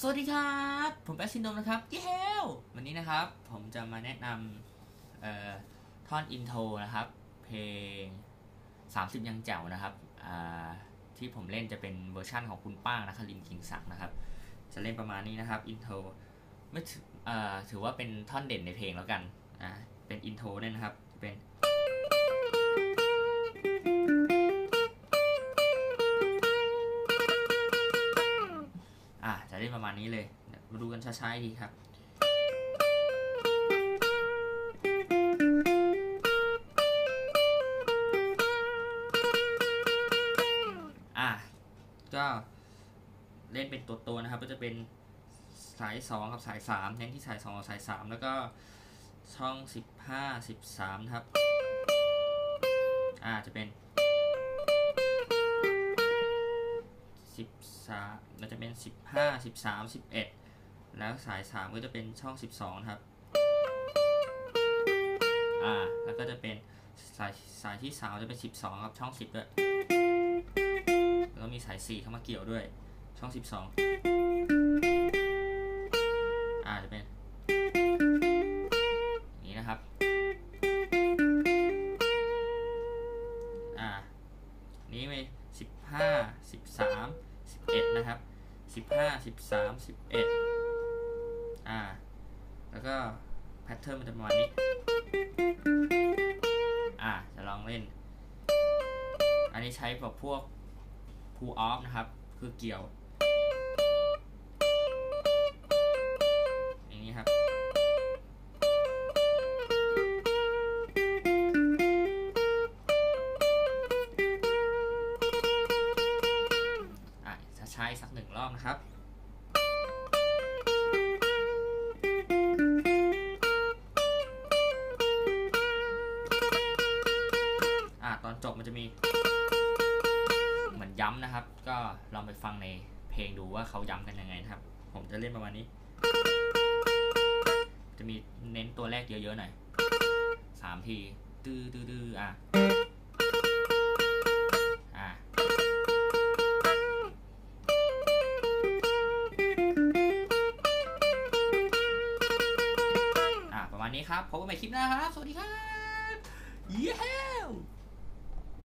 สวัสดีครับ ผมแป๊ซินโดมนะครับเย้วันนี้นะครับ ผมจะมาแนะนำเอ่อท่อน intro นะครับ เพลง 30 ยังแจ๋วนะครับอ่าที่ผมเล่นจะเป็นเวอร์ชั่นของคุณป้างนครินทร์ กิ่งศักดิ์นะครับ จะเล่นประมาณนี้นะครับ intro ไม่ถืออ่าถือว่าเป็นท่อนเด่นในเพลงแล้วกัน อ่า เป็น intro เนี่ยนะครับ เป็น อะจะเล่นประมาณนี้เลย มาดูกันช้าๆอีครับอะก็เล่นเป็นตัวตัวนะครับ ก็จะเป็นสาย 2 กับสาย 3 เน้นที่สาย 2 กับสาย 3 แล้วก็ช่อง 15 13นะครับ อ่าจะเป็น จะเป็นสิบห้าสิบสามสิบเอ็ดแล้วสายสามก็จะเป็นช่องสิบสองครับ อ่า แล้วก็จะเป็นสายสายที่สามจะเป็นสิบสองครับ ช่องสิบด้วย แล้วมีสายสี่เข้ามาเกี่ยวด้วย ช่องสิบสองอ่า จะเป็นนี้นะครับ อ่า นี้ไปสิบห้าสิบสามสิบเอ็ดนะครับ สิบห้าสิบสามสิบเอ็ดอ่า แล้วก็แพทเทิร์นมันจะประมาณนี้ อ่า จะลองเล่น อันนี้ใช้กับพวกพูออฟนะครับ คือเกี่ยว รอบนะครับอะตอนจบมันจะมี เหมือนย้ำนะครับ ก็ลองไปฟังในเพลงดูว่าเขาย้ำกันยังไงนะครับ ผมจะเล่นประมาณนี้ จะมีเน้นตัวแรกเยอะๆหน่อยสามทีตื้อตื้อตื้ออะอะ ครับพบกันใหม่คลิปหน้าครับ สวัสดีครับ เย้